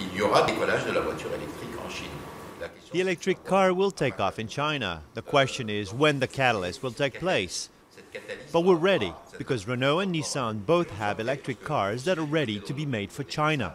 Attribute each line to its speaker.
Speaker 1: il y aura décollage de la voiture électrique en Chine.
Speaker 2: The electric car will take off in China. The question is when the catalyst will take place. But we're ready because Renault and Nissan both have electric cars that are ready to be made for China.